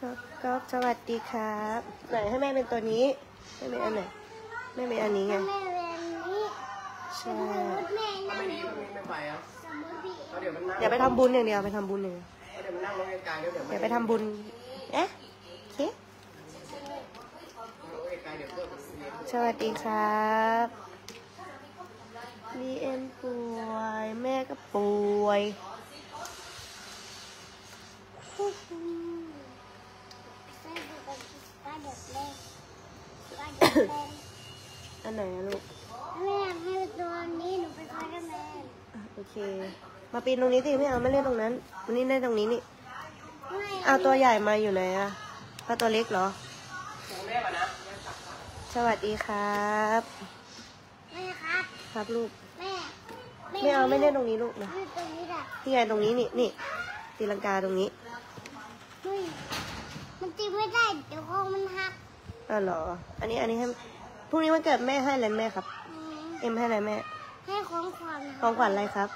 ก็ก็สวัสดีครับไหนให้แม่เป็นตัวนี้ให้แม่อันไหนแม่เป็นอันนี้ไงแม่เรียนนี้ใช่แม่ถ้าไม่ดีพรุ่งนี้ไม่ไปอะเดี๋ยวมันนั่งอย่าไปทำบุญอย่างเดียวไปทำบุญอย่างเดียวเดี๋ยวมันนั่งรถไกลๆเดี๋ยวเดี๋ยวอย่าไปทำบุญเอ๊ะเครถไกลๆเดี๋ยสวัสดีครับบีเอ็มป่วย แม่ก็ป่วย ใส่ดูกันก็เด็กเล็กก็เด็กเล็ก อันไหนอะลูกแม่ให้ตัวนี้หนูเป็นสไปเดอร์แมนอะโอเค มาปีนตรงนี้สิไม่เอาไม่เล่นตรงนั้นวันนี้เล่นตรงนี้นี่ไม่เอาตัวใหญ่มาอยู่ไหนอะก็ตัวเล็กเหรอตรงแม่ก่อนนะสวัสดีครับ แม่ครับครับลูก แม่ไม่เอาไม่เล่นตรงนี้ลูกนะไม่ตรงนี้แหละนี่ไงตรงนี้นี่นี่ตีลังกาตรงนี้ เฮ้ยมันตีไม่ได้เดี๋ยวคองมันหัก อ๋อเหรอ อันนี้อันนี้ให้พรุ่งนี้วันเกิดแม่ให้อะไรแม่ครับอืมเอ็มให้อะไรแม่ ให้ของขวัญของขวัญอะไรครับ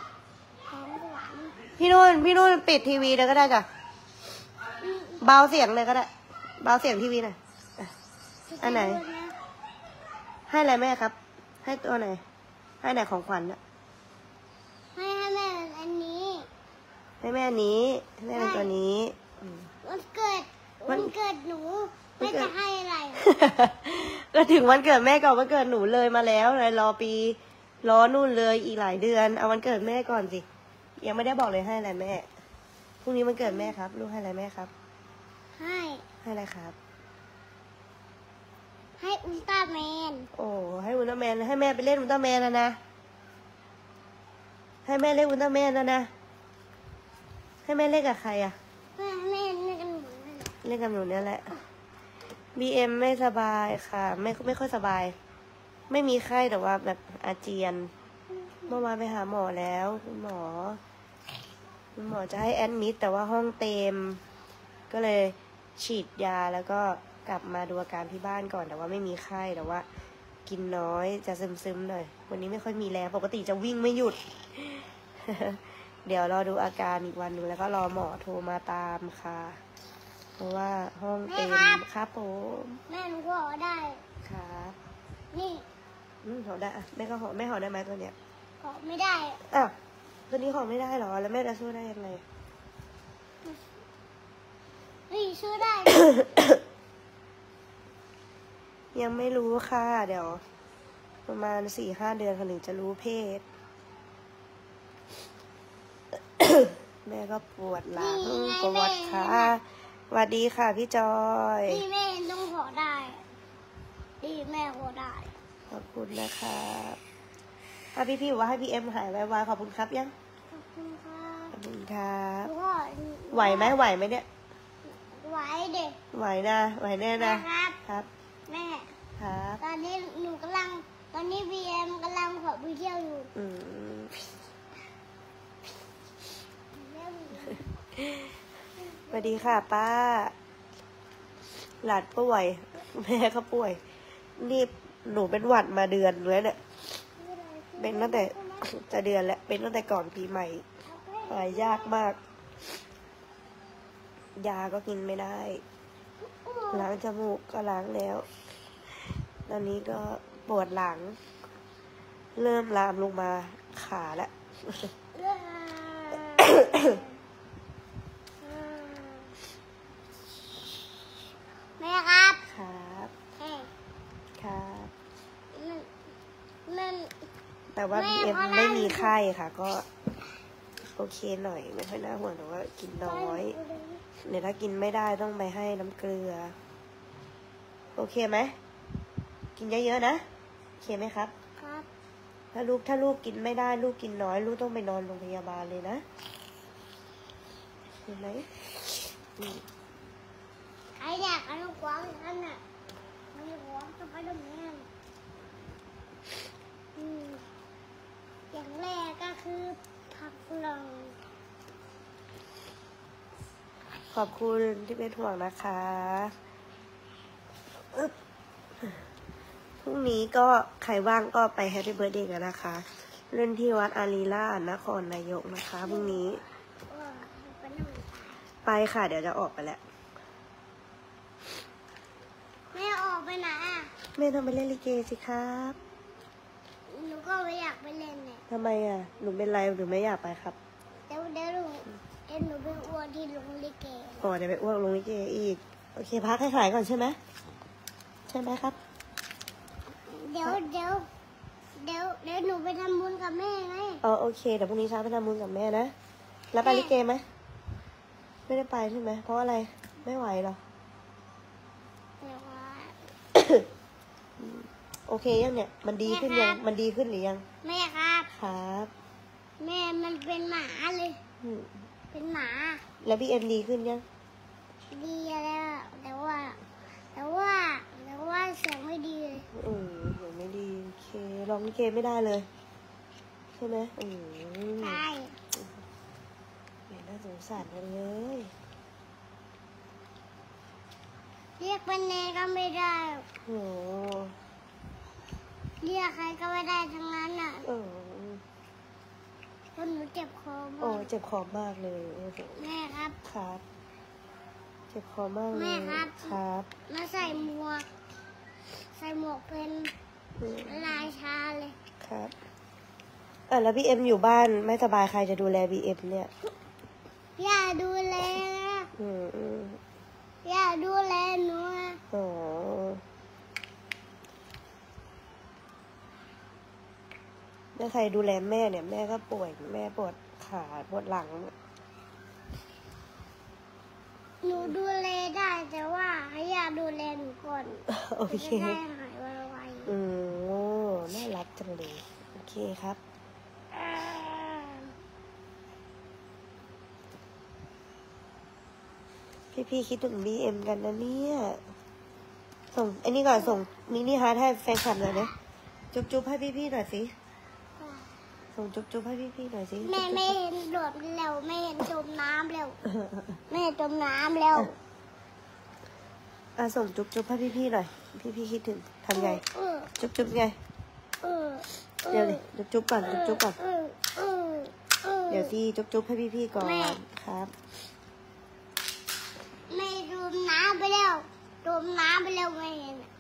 ของขวัญพี่นุ่นพี่นุ่นปิดทีวีเลยก็ได้จ้ะ อืมเบาเสียงเลยก็ได้ เบาเสียงทีวีหน่อยอะ อันไหน ให้อะไรแม่ครับ ให้ตัวไหน ให้ไหนของขวัญอะให้ให้แม่อันนี้ให้แม่อันนี้ให้แม่เป็นตัวนี้อืมวันเกิด วัวันนเกิดหนูวันแม่เกิดจะให้อะไร ก็ถึงวันเกิดแม่ก่อนวันเกิดหนูเลยมาแล้วเลยรอปี รอนู่นเลยอีกหลายเดือน เอาวันเกิดแม่ก่อนสิ ยังไม่ได้บอกเลยให้อะไรแม่ พรุ่งนี้วันเกิดแม่ครับ ลูกให้อะไรแม่ครับ ให้ ให้อะไรครับ ให้อุลตร้าแมน โอ้ให้อุลตร้าแมน ให้แม่ไปเล่นอุลตร้าแมนแล้วนะ ให้แม่เล่นอุลตร้าแมนแล้วนะ ให้แม่เล่นกับใครอะแม่ เล่นกับหนูเนี่ยแหละบีเอ็มไม่สบายค่ะ ไม่ไม่ค่อยสบาย ไม่มีไข้แต่ว่าแบบอาเจียน เมื่อวานไปหาหมอแล้วคุณหมอคุณหมอจะให้แอดมิดแต่ว่าห้องเต็ม ก็เลยฉีดยาแล้วก็กลับมาดูอาการที่บ้านก่อนแต่ว่าไม่มีไข้แต่ว่า กินน้อยจะซึมๆหน่อย วันนี้ไม่ค่อยมีแรงปกติจะวิ่งไม่หยุด เดี๋ยวรอดูอาการอีกวันหนึ่งแล้วก็รอหมอโทรมาตามค่ะ เพราะว่าห้องเต็มครับผมแม่หนูก็ได้ ครับนี่อืมหอได้อะแม่ก็หอแม่หอได้ไหมตัวเนี้ยขอไม่ได้อ้าวตัวนี้หอไม่ได้เหรอแล้วแม่จะช่วยได้ยังไงเฮ้ยชื่อได้ ยังไม่รู้ค่ะ เดี๋ยว ประมาณสี่ห้าเดือนค่ะถึงจะรู้เพศ แม่ก็ปวดหลังนี่ไงปวดขา สวัสดีค่ะพี่จอยนี่แม่ต้องขอได้นี่แม่ขอได้ ขอบคุณนะครับถ้าพี่พี่ๆบอกว่าให้พี่เอ็มหายไวๆขอบคุณครับยัง ขอบคุณค่ะขอบคุณครับแล้วก็ไหวไหมไหวไหมเนี่ย ไหวเด็กไหวนะไหวแน่นะนะครับ ครับ แม่ ครับ ตอนนี้หนูกำลัง ตอนนี้บีเอ็มกำลังขอไปเที่ยวอยู่ อืมส วัสดีค่ะ ป้า หลานป่วย แม่ก็ป่วย นี่หนูเป็นหวัดมาเดือนเลยเนี่ย เป็นตั้งแต่จะเดือนแล้ว เป็นตั้งแต่ก่อนปีใหม่ หายยากมาก ยาก็กินไม่ได้ ล้างจมูกก็ล้างแล้ว ตอนนี้ก็ปวดหลัง เริ่มลามลงมาขาแล้ว แม่ครับ ครับแม่ครับมันมันแต่ว่าแม่บีเอ็มพอได้ไม่มีไข้ค่ะ ก็ โอเคหน่อย ไม่ค่อยน่าห่วงแต่ว่ากินน้อยเดี๋ยวถ้ากินไม่ได้ต้องไปให้น้ำเกลือ โอเคไหมกินเยอะๆนะโอเคไหมครับ ครับ ถ้าลูกถ้าลูกกินไม่ได้ ลูกกินน้อย ลูกต้องไปนอนโรงพยาบาลเลยนะเห็นไหม อืมใครอยากเอาลูกกวางอีกอันน่ะมันลูกกวางสไปเดอร์แมนอืมอย่างแรกก็คือผักฝรั่งขอบคุณที่เป็นห่วงนะคะอึ๊บพรุ่งนี้ก็ใครว่างก็ไป Happy Birthday กันนะคะ เล่นที่วัดอารีราษฎร์นครนายกนะคะพรุ่งนี้เออเป็นน้ำมันตายไปค่ะ เดี๋ยวจะออกไปแล้ว แม่ต้องไปเล่นลิเกสิครับหนูก็ไม่อยากไปเล่นเนี่ยทำไมอะ หนูเป็นไรหนูไม่อยากไปครับเดี๋ยวเดี๋ยวหนูเดี๋ยวหนูไปอ้วนที่โรงลิเกอ๋อเดี๋ยวไปอ้วกลงลิเกอีก โอเค พักให้หายก่อนใช่ไหมใช่ไหมครับ เดี๋ยวเดี๋ยวเดี๋ยวเดี๋ยวหนูไปทำบุญกับแม่ไงอ๋อโอเคเดี๋ยวพรุ่งนี้เช้าไปทำบุญกับแม่นะ แล้วไปลิเกไหมไม่ได้ไปใช่ไหมเพราะอะไรไม่ไหวเหรอแต่ว่าโอเคยังเนี่ย มันดีขึ้นยัง มันดีขึ้นหรือยัง แม่ครับ ครับ แม่มันเป็นหมาเลยอืมเป็นหมา แล้วพี่เอ็มดีขึ้นยัง ดีแล้วแต่ว่า แต่ว่าแต่ว่าเสียงไม่ดีเลยอืมเดี๋ยวไม่ดีโอเคร้องลิเกไม่ได้เลย ใช่ไหมอืมใช่เห็นน่าสงสารกันเลย เรียกเป็นเนก็ไม่ได้โอ้ เรียกใครก็ไม่ได้ทั้งนั้นอะเออเพราะหนูเจ็บคอโอ้มากเจ็บคอมากเลยโอ้โหแม่ครับ ครับ เจ็บคอมากเลยแม่ครับ ครับมาใส่หมวก ใส่หมวกเป็นอืมลายชาเลย ครับเออแล้วพี่เอ็มอยู่บ้านไม่สบายใครจะดูแลบีเอ็มเนี่ยอย่าดูแลนะอืมอืมอย่าดูแลหนูนะ อ๋อ แล้วใครดูแลแม่เนี่ย แม่ก็ป่วย แม่ปวดขาปวดหลัง หนูดูแลได้แต่ว่าอย่าดูแลหนูก่อนโอเคจะได้หายไวอืมโอ้น่ารักจังเลยโอเคครับๆอ่าพี่ๆคิดถึงบีเอ็มกันนะเนี่ย ส่งไอ้นี่ก่อนส่ง mini heart ให้แฟนคลับหน่อยนะจุ๊บจุ๊บๆให้พี่ๆหน่อยสิ ส่งจุ๊บจุ๊บๆให้พี่ๆหน่อยสิแม่ไม่เห็นโดดเร็วไม่เห็นจมน้ำเร็วแม่จมน้ำเร็วอะส่งจุ๊บจุ๊บๆให้พี่ๆหน่อย พี่ๆคิดถึงทำไงเออจุ๊บจุ๊บๆไงเออออเดี๋ยวดิจุ๊บจุ๊บๆก่อนจุ๊บจุ๊บๆก่อนเออเออออเดี๋ยวสิจุ๊บจุ๊บๆให้พี่ๆก่อนแม่ครับแม่จมน้ำไปแล้วจมน้ำไปแล้วแม่เห็นอะ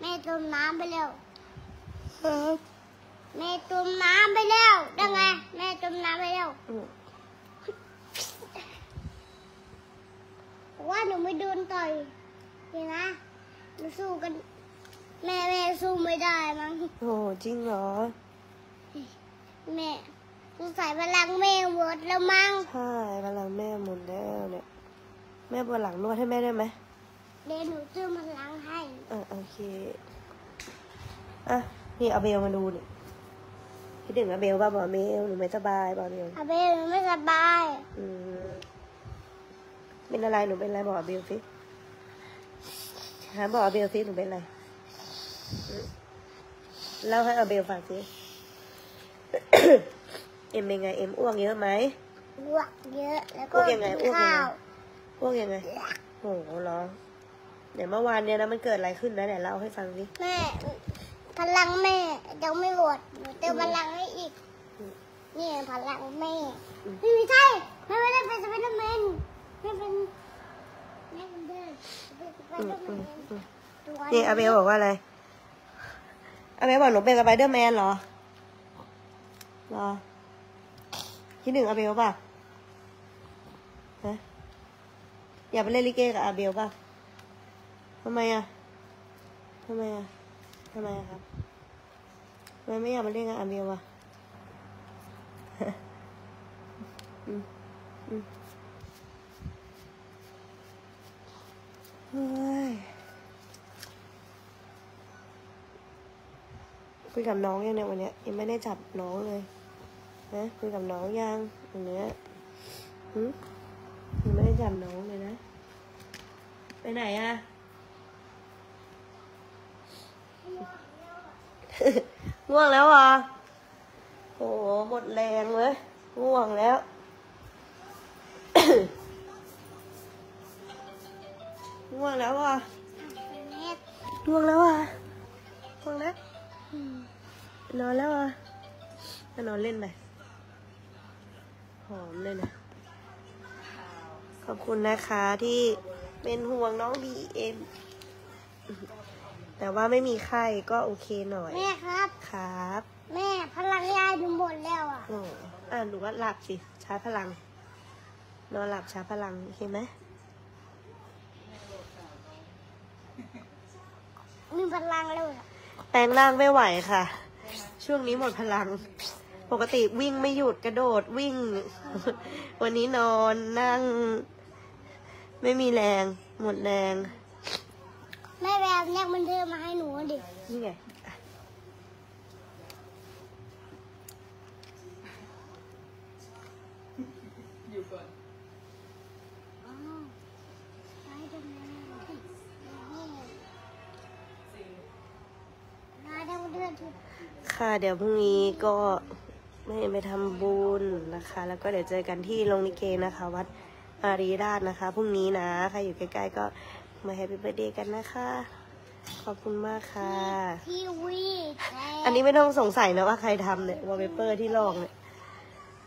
แม่จมน้ำไปแล้วครับ แม่จมน้ำไปแล้วได้ไงแม่จมน้ำไปแล้วอืมบอกว่าหนูไม่โดนต่อยนี่นะหนูสู้กัน แม่แม่สู้ไม่ได้มั้งโอ้จริงเหรอ แม่สงสัยพลังแม่หมดแล้วมั้งใช่กำลังแม่หมุนแล้วเนี่ย แม่ปวดหลังนวดให้แม่ได้ไหมเดี๋ยวหนูซื้อพลังให้อะโอเค อะ นี่เอาเบลมาดูนี่ คิดถึงอาเบลป่ะบอกเบลหนูไม่สบายบอกเบลอาเบลหนูไม่สบายอืมเป็นอะไรหนูเป็นอะไรบอกอาเบลสิหาบอกอาเบลสิหนูเป็นอะไรอืมเล่าให้อาเบลฟังสิเอ็มเป็นไงเอ็มอ้วกเยอะไหมอ้วกเยอะแล้วก็อ้วกยังไงอ้วกยังไงข้าวอ้วกยังไงโอ้โหเหรอเดี๋ยวเมื่อวานเนี่ยนะมันเกิดอะไรขึ้นนะเดี๋ยวเล่าให้ฟังสิแม่พลังแม่ยังไม่หมดหนูเติมพลังให้อีกอืมนี่พลังแม่อืมไม่ใช่แม่ไม่ได้เป็นสไปเดอร์แมนแม่เป็นแม่เป็นเดินเป็นสไปอืเดมอร์แมอืมนอืมตัวนี่อาเบลบอกว่าอะไรอาเบลบอกหนูเป็นสไปเดอร์แมนเหรอเหรอคิดถึงอาเบลป่ะฮะอยากไปเล่นลิเกกับอาเบลป่ะทำไมอะทำไมอะทำไมอะครับ ทำไมไม่อยากมาเล่นกับอาเบลอะอืมอืมเฮ้ยคุยกับน้องยังเนี่ยวันเนี้ยยังไม่ได้จับน้องเลยนะคุยกับน้องยังวันเนี้ยหึยังไม่ได้จับน้องเลยนะ ไปไหนอะ ง่วงแล้วเหรอะโอ้โหหมดแรงเลยง่วงแล้ว ง่วงแล้วอะเน็ตง่วงแล้วอะง่วงแล้วอืมนอนแล้วอะมานอนเล่นไปหอมเลยนะ ขอบคุณนะคะที่เป็นห่วงน้องบีเอ็ม แต่ว่าไม่มีไข้ก็โอเคหน่อย แม่ครับ ครับ แม่พลังยายหนูหมดแล้วอะโอ้อ่าหนูว่าหลับสิชาร์จพลัง นอนหลับชาร์จพลังโอเคไหมมีพลังแล้วอะแปลงร่างไม่ไหวค่ะ ช่วงนี้หมดพลัง ปกติวิ่งไม่หยุดกระโดดวิ่ง วันนี้นอนนั่ง ไม่มีแรง หมดแรง แม่แบบแยกมันเธอมาให้หนูดินี่ไงอะอยู่ก่อนอ๋อไปทำไมมาเดี๋ยวเดือนทุกค่ะ เดี๋ยวพรุ่งนี้ก็ไม่ไปทำบุญนะคะ แล้วก็เดี๋ยวเจอกันที่โรงลิเกนะคะ วัดอารีราษฎร์นะคะ พรุ่งนี้นะ ใครอยู่ใกล้ๆก็มาแฮปปี้เบ t ร์ a เดย์กันนะคะ ขอบคุณมากค่ะทีวีแชร์อันนี้ไม่ต้องสงสัยนะว่าใครทำเนี่ยวอลเปเปอร์ที่ลอกเนี่ย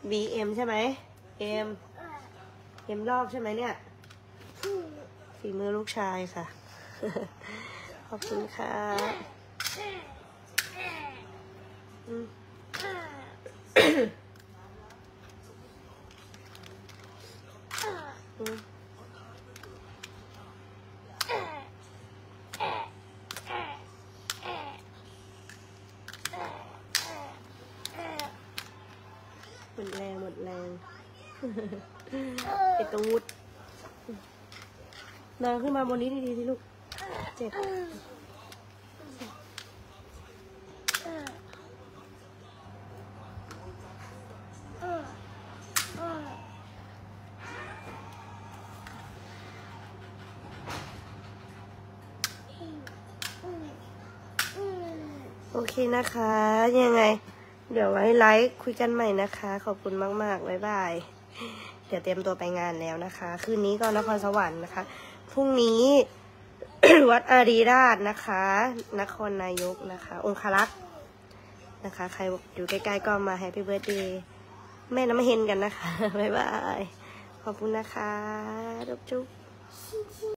BM ใช่ไหม M M ลอกใช่ไหมเนี่ย ฝีมือลูกชายค่ะ ขอบคุณค่ะอืมอืมหมดแรงหมดแรง ไอ้ ตรงวุดนางขึ้นมาบนนี้ดีๆสิลูก เจ็บ โอเคนะคะ ยังไง เดี๋ยวไว้ไลฟ์คุยกันใหม่นะคะ ขอบคุณมาก ๆ บ๊ายบาย เดี๋ยวเตรียมตัวไปงานแล้วนะคะ คืนนี้ก็นครสวรรค์นะคะ พรุ่งนี้ วัดอารีราษฎร์นะคะ นครนายกนะคะ องครักษ์นะคะ ใครอยู่ใกล้ๆก็มา Happy Birthday แม่เฮ็นกันนะคะ บ๊ายบาย ขอบคุณนะคะ จุ๊บจุ๊บ